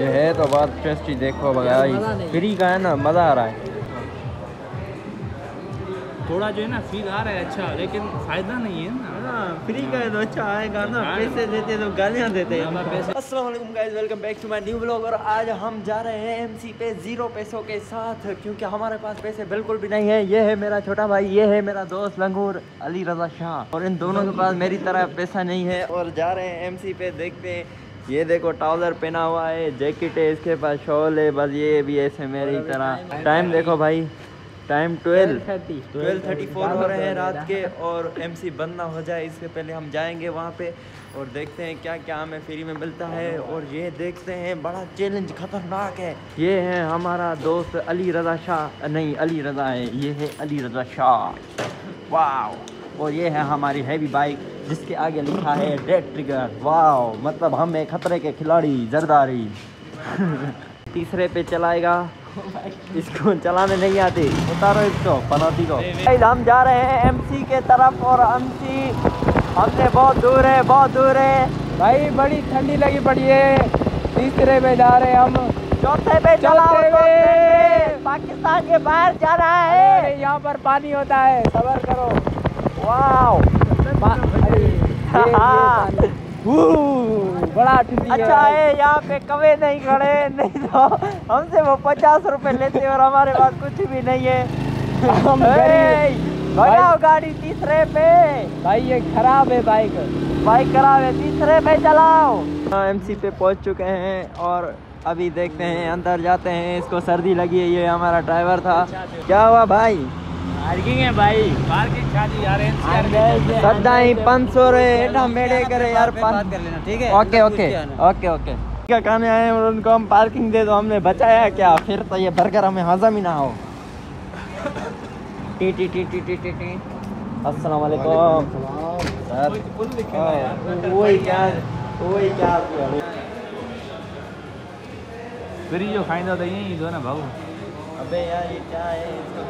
ये है तो बात टेस्टी देखो भाई फ्री का है ना मज़ा आ रहा है। थोड़ा जो है ना फील आ रहा है अच्छा लेकिन फ़ायदा नहीं है ना। फ्री का है तो अच्छा आएगा ना। हाँ। पैसे देते तो गालियाँ देते। हाँ, guys welcome back to my new blog और आज हम जा रहे हैं एमसी पे ज़ीरो पैसों के साथ क्योंकि हमारे पास पैसे बिल्कुल भी नहीं है। ये है मेरा छोटा भाई ये है मेरा दोस्त लंगूर अली रजा शाह। और इन दोनों के पास मेरी तरह पैसा नहीं है। और जा रहे हैं एमसी पे देखते हैं ये देखो ट्राउज़र पहना हुआ है जैकेट है इसके पास शॉल है बस ये भी ऐसे मेरी तरह। टाइम देखो भाई time twelve twelve thirty four हो रहे हैं रात के और एमसी बंद ना हो जाए इससे पहले हम जाएँगे वहाँ पे और देखते हैं क्या क्या हमें फ्री में मिलता है और ये देखते हैं बड़ा चैलेंज खतरनाक है। ये है हमारा दोस्त अली रजा शाह नहीं अली रजा है ये है अली रजा शाह। वाह और ये है हमारी हैवी बाइक जिसके आगे लिखा है डेड ट्रिगर वाह मतलब हम एक खतरे के खिलाड़ी जरदारी। तीसरे पे चलाएगा। इसको चलाने नहीं आती। उतारो इसको पनौती को। हम जा रहे हैं एमसी के तरफ़ और एमसी हमसे बहुत दूर है बहुत दूर है। भाई बड़ी ठंडी लगी पड़ी है। तीसरे में जा रहे हैं हम। चौथे पे चलाओ पे। पे। पाकिस्तान के बाहर जा रहा है। यहाँ पर पानी होता है। सबर करो। हू, बड़ा अच्छा है यहाँ पे कवे नहीं खड़े नहीं तो हमसे वो पचास रुपए लेते और हमारे पास कुछ भी नहीं है। हम भगाओ गाड़ी तीसरे पे। भाई ये खराब है बाइक बाइक खराब है तीसरे पे चलाओ। एमसी पे पहुँच चुके हैं और अभी देखते हैं अंदर जाते हैं इसको सर्दी लगी है ये हमारा ड्राइवर था। क्या हुआ भाई? पार्किंग है भाई पार्किंग शादी यार सदाई पाँच सौ रे एटा मेरे करे यार बात कर लेना ठीक ओके ओके ओके ओके क्या खाने आए हैं और उनको हम पार्किंग दे दो हमने बचाया क्या फिर तो ये बर्गर हमें हजम ही ना हो टी टी टी टी टी टी टी अस्सलाम वालेकुम सर वही क्या वही क्या फिर जो खाइंदा तो यही दो ना भाऊ अबे यार ये क्या है इसको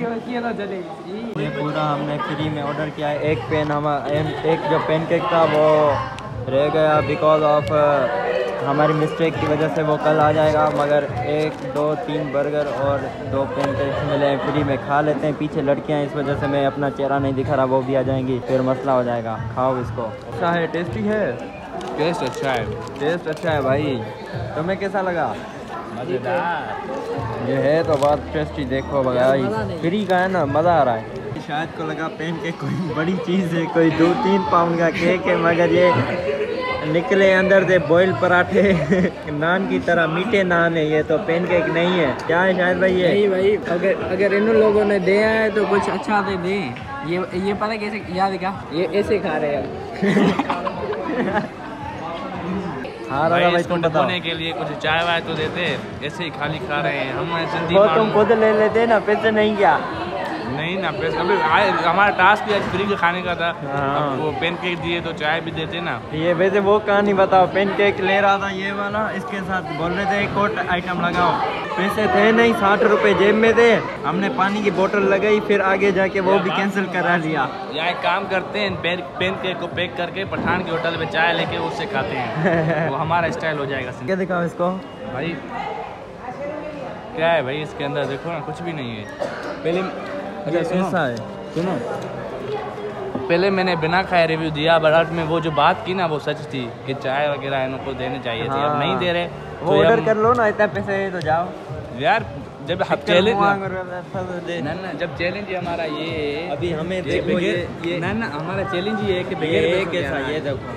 ये पूरा हमने फ्री में ऑर्डर किया है। एक पेन हम एक जो पेन केक था वो रह गया बिकॉज़ ऑफ़ हमारी मिस्टेक की वजह से वो कल आ जाएगा। मगर एक दो तीन बर्गर और दो पेन केक्स मिले हैं। फ्री में खा लेते हैं। पीछे लड़कियाँ हैं, इस वजह से मैं अपना चेहरा नहीं दिखा रहा। वो भी आ जाएँगी फिर मसला हो जाएगा। खाओ इसको। अच्छा है टेस्टी है? टेस्ट अच्छा है। टेस्ट अच्छा है भाई। तुम्हें कैसा लगा? मज़ेदार। ये है तो बात टेस्टी देखो भाई फ्री का है ना मज़ा आ रहा है। शायद को लगा पेन के कोई बड़ी चीज़ है कोई दो तीन पाउंड का केक है मगर ये निकले अंदर से बॉयल पराठे। नान की तरह मीठे नान है ये तो पेन केक नहीं है। क्या है शायद भाई ये? नहीं भाई अगर अगर इन लोगों ने दिया है तो कुछ अच्छा दे दे। ये ये पता कैसे याद क्या? ये ऐसे खा रहे हैं। हाँ भाई भाई इसको डबोने के लिए कुछ चाय वाय तो देते ऐसे ही खाली खा रहे हैं हम तुम खुद ले लेते ना पैसे नहीं क्या? नहीं ना पैसे अभी हमारा टास्क भी आज फ्री के खाने का था। हाँ। अब वो पेन केक दिए तो चाय भी देते ना। ये वैसे वो कहानी बताओ पेन केक ले रहा था ये वाला इसके साथ बोल रहे थे एक और आइटम लगाओ। पैसे थे नहीं साठ रुपए जेब में थे। हमने पानी की बोतल लगाई फिर आगे जाके वो भी कैंसिल करा लिया। यहाँ एक काम करते हैं पेन पेन केक को पैक करके पठान के होटल में चाय लेके उससे खाते हैं। वो हमारा स्टाइल हो जाएगा। क्या दिखाओ इसको? भाई क्या है भाई इसके अंदर? देखो ना कुछ भी नहीं है। पहले अच्छा कैसा है। सुनो। पहले मैंने बिना खाए रिव्यू दिया बट में वो जो बात की ना वो सच थी कि चाय वगैरह इनको देने चाहिए हाँ। थी। अब नहीं दे रहे वो तो ऑर्डर कर लो ना इतना पैसे है तो जाओ। यार जब हम चैलेंज हो। ना ना जब चैलेंज हमारा ये है अभी हमें ये देखो ये ना ना हमारा चैलेंज ये है कि बगैर ये कैसा ये देखो।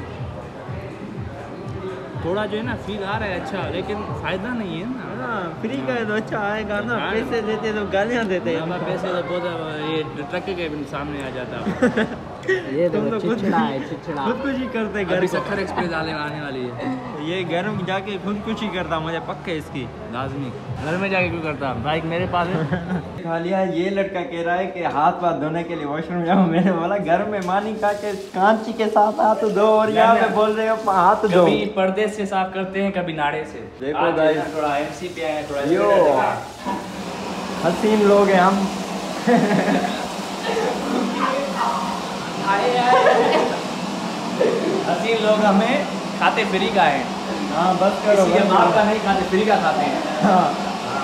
थोड़ा जो है ना फील आ रहा है अच्छा लेकिन फ़ायदा नहीं है ना। फ्री का है तो अच्छा आएगा ना हाँ। पैसे देते तो गालियाँ देते हैं पैसे तो बहुत ये ट्रक के सामने आ जाता। ये देखो तो चिचड़ा है चिचड़ा खुदकुशी करते घर अभी एक्सप्रेस आने आने वाली है। ये घर में जाके खुदकुशी करता मुझे पक्के इसकी। लाजमी। घर में जाके क्यों करता? बाइक मेरे पास है। खा लिया ये लड़का कह रहा है कि हाथ पाथ धोने के लिए वॉशरूम जाओ। मैंने बोला घर में मानी का के कांची के साथ हाथ धो और यहाँ पे बोल रहे हो हाथ धो। कभी पर्दे से साफ़ करते हैं कभी नाड़े से। देखो थोड़ा एमसी पे आए थोड़ा। हसीन लोग हैं हम। हसीन लोग हमें खाते फ्री का है। हाँ बस करो बाप करो। का नहीं खाते फ्री का खाते हैं। हाँ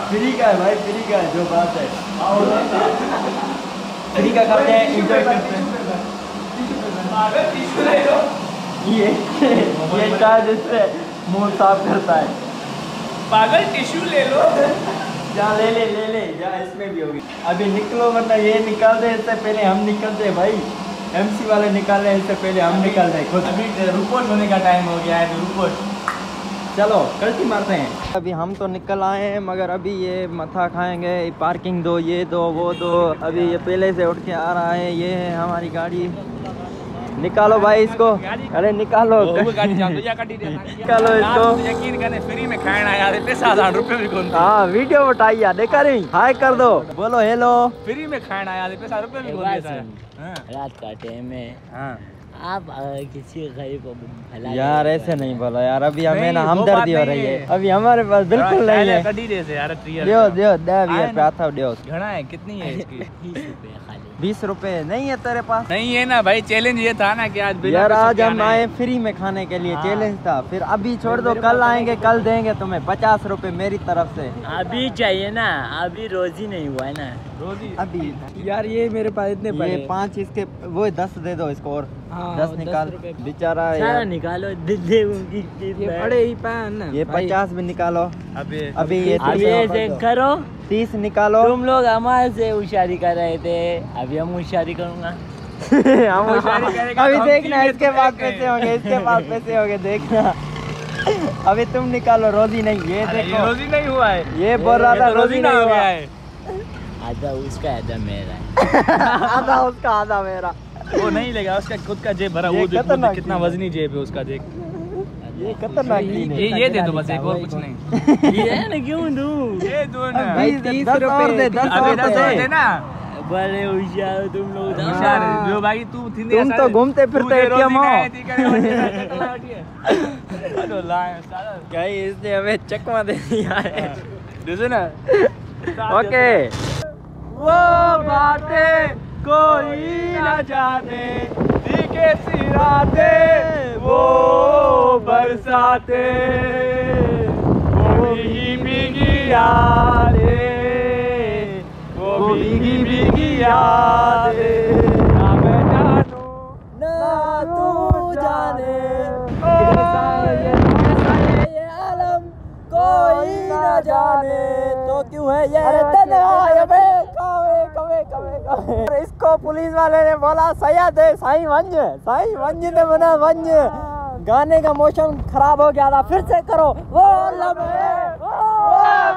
फ्री का है भाई फ्री का है जो बात है। फ्री का खाते हैं इंजॉय करते हैं। ये ये शायद इससे मुँह साफ़ करता है? पागल टिश्यू ले लो। जा ले ले ले ले जा इसमें भी होगी। अभी निकलो वरना ये निकाल दे इससे पहले हम निकलते भाई। एमसी वाले निकाल रहे हैं इससे पहले हम निकाल रहे हैं। खुद अभी रुपोट होने का टाइम हो गया है तो रुपोट चलो कल्टी मारते हैं। अभी हम तो निकल आए हैं मगर अभी ये मथा खाएँगे पार्किंग दो ये दो वो दो। अभी ये पहले से उठ के आ रहा है ये है हमारी गाड़ी। निकालो भाई इसको। अरे निकालो। निकालो इसको। यकीन करने फ्री में खाना यार इतने सात रुपए भी कौन हाँ वीडियो उठाई यार देखा रही हाय कर दो। बोलो हेलो फ्री में खाना यार इतने रुपए भी कौन हाँ। रात का टाइम है। हाँ। आप किसी गरीब को भला यार ऐसे नहीं बोलो यार अभी हमें ना हमदर्दी हो रही है। है। अभी हमारे पास बिल्कुल नहीं है। कड़ी दे से यार ट्रियर दियो दियो दे है ना। दियो घना है कितनी है इसकी? बीस रुपए खाली। बीस रुपए नहीं है तेरे पास? नहीं है ना भाई चैलेंज ये था ना कि आज बिना यार आज हम आए फ्री में खाने के लिए हाँ। चैलेंज था। फिर अभी छोड़ दो कल आएँगे कल देंगे तुम्हें पचास रुपए मेरी तरफ़ से। अभी चाहिए ना अभी रोजी नहीं हुआ है ना। अभी। यार ये मेरे पास इतने ये पाँच इसके वो दस दे दो इसको और हाँ, दस निकाल। बेचारा सारा निकालो दे दे ये बड़े ही पान ये पचास भी निकालो। अभी अभी ये अभी ऐसे करो। तीस निकालो। तुम लोग हमारे से होशियारी कर रहे थे। अभी हम होशियारी करूँगा। हम होशियारी करेगा अभी देखना इसके में पास होंगे इसके पास पैसे होंगे देखना। अभी तुम निकालो रोजी नहीं ये देखो। रोजी नहीं हुआ है। ये बोल रहा था तो रोजी नहीं हुआ है। आधा उसका आधा मेरा आधा उसका आधा मेरा। वो नहीं लेगा उसका खुद का जेब भरा वो देख कितना वजनी जेब है उसका देख। ये खतरनाक ये ये दे दो बस एक और कुछ नहीं। ये ना क्यों दूँ? ये दो ना। भाई तीस दस और दे दस अबे और दस और दे दे ना बड़े होशियार हो तुम लोग हाँ। होशियार जो भाई तू थिंदे तुम तो घूमते फिरते रोजी हो। है, लाए, साला। गाइस इसने हमें चकमा दे दिया है। देखो ना। ओके। वो बातें कोई न जाने दिखे सिराते वो बरसाते। वो भीगी भीगी यादें वो भीगी भीगी यादें। ना मैं जानू ना तू जाने। ये आलम कोई न जाने। तो क्यों है ये तन्हाई इसको पुलिस वाले ने बोला सैयद है साई वंज साई वंज ने बना वंज गाने का मोशन खराब हो गया था फिर से करो वो लम्हे वो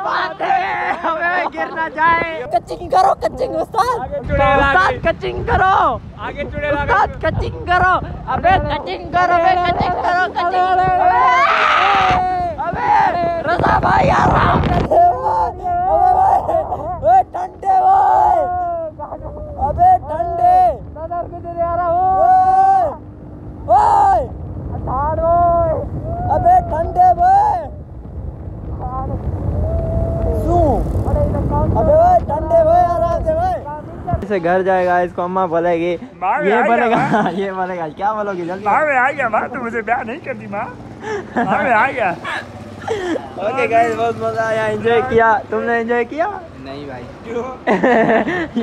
बातें हमें गिर ना जाए कचिंग करो कचिंग उस्ताद उस्ताद कचिंग करो आगे चुड़ैल उस्ताद कचिंग करो अबे कचिंग करो अबे कचिंग करो कचिंग अबे रजा भाई आराम कर दे भाई अबे भाई ओए ठंडे भाई अबे ठंडे नज़र किधर आ रहा हो ओए ठाड़ ओए अबे ठंडे भाई सू अबे ओए ठंडे भाई आराम से भाई से घर जाएगा इसको अम्मा बोलेगी ये बोलेगा ये बोलेगा क्या बोलोगी जल्दी माँ मैं आ गया माँ तू मुझे ब्याह नहीं करती माँ माँ। मैं आ गया ओके गाइस बहुत मज़ा आया एंजॉय किया। तुमने एंजॉय किया? नहीं भाई।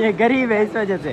ये गरीब है इस वजह से।